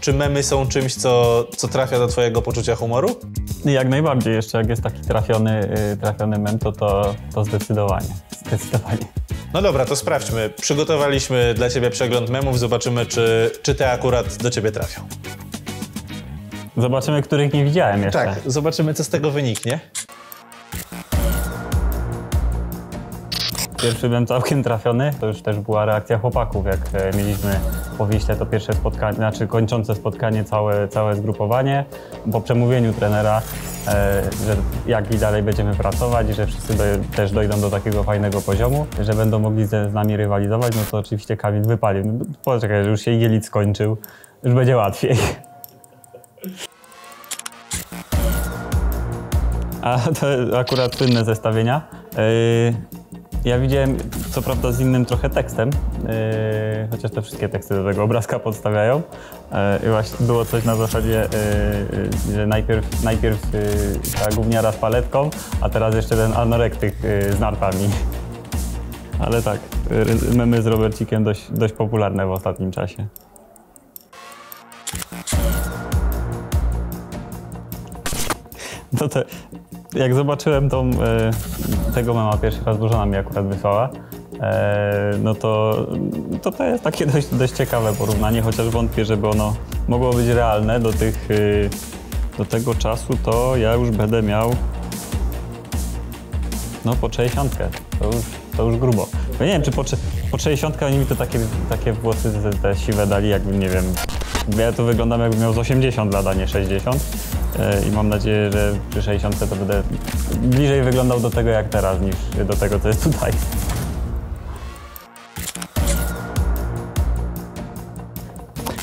czy memy są czymś, co, co trafia do twojego poczucia humoru? Jak najbardziej, jeszcze jak jest taki trafiony, y, trafiony mem, to, to, to zdecydowanie. Zdecydowanie. No dobra, to sprawdźmy. Przygotowaliśmy dla ciebie przegląd memów, zobaczymy, czy, czy te akurat do ciebie trafią. Zobaczymy, których nie widziałem jeszcze. Tak, zobaczymy, co z tego wyniknie. Pierwszy byłem całkiem trafiony. To już też była reakcja chłopaków, jak e, mieliśmy po Wiśle to pierwsze spotkanie, znaczy kończące spotkanie, całe, całe zgrupowanie. Po przemówieniu trenera, e, że jak i dalej będziemy pracować i że wszyscy do, też dojdą do takiego fajnego poziomu, że będą mogli z nami rywalizować, no to oczywiście Kamil wypalił. No, Poczekaj, że już się jelit skończył, już będzie łatwiej. A to akurat słynne zestawienia. Yy, ja widziałem, co prawda z innym trochę tekstem, yy, chociaż te wszystkie teksty do tego obrazka podstawiają. Yy, właśnie było coś na zasadzie, yy, że najpierw, najpierw yy, ta gówniara z paletką, a teraz jeszcze ten anorektyk yy, z nartami. Ale tak, yy, memy z Robercikiem dość, dość popularne w ostatnim czasie. No to jak zobaczyłem tą, e, tego mema pierwszy raz, dużo mi akurat wysłała, e, no to, to to jest takie dość, dość ciekawe porównanie, chociaż wątpię, żeby ono mogło być realne do tych, e, do tego czasu, to ja już będę miał no po 60. To już, to już grubo. Ja nie wiem, czy po, po 60 oni mi to takie, takie włosy te, siwe dali, jakbym, nie wiem, ja to wyglądam jakbym miał z 80 lat, a nie 60. E, I mam nadzieję, że przy 60 to będę bliżej wyglądał do tego jak teraz, niż do tego, co jest tutaj.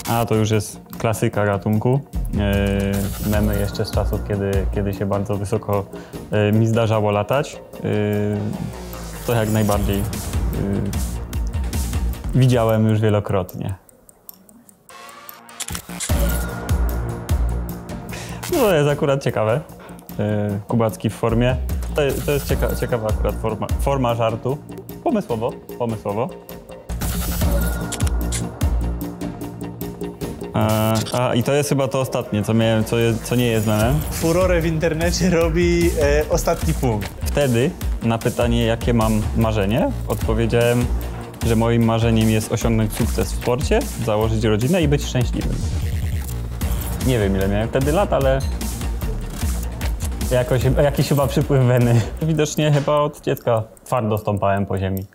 A to już jest klasyka gatunku. Yy, memy jeszcze z czasów, kiedy, kiedy się bardzo wysoko yy, mi zdarzało latać. To jak najbardziej widziałem już wielokrotnie. No to jest akurat ciekawe. Yy, Kubacki w formie. To, jest- to jest cieka, ciekawa akurat forma, forma żartu. Pomysłowo, pomysłowo. A, a i to jest chyba to ostatnie, co miałem, co, jest, co nie jest memem. Furorę w internecie robi e, ostatni punkt. Wtedy na pytanie, jakie mam marzenie, odpowiedziałem, że moim marzeniem jest osiągnąć sukces w sporcie, założyć rodzinę i być szczęśliwym. Nie wiem, ile miałem wtedy lat, ale jakoś, jakiś chyba przypływ weny. Widocznie chyba od dziecka twardo stąpałem po ziemi.